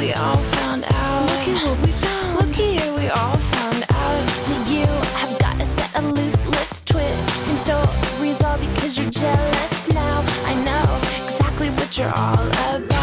We all found out. Look at what we found. Look here, we all found out that you have got a set of loose lips, twisting stories all because you're jealous now. I know exactly what you're all about.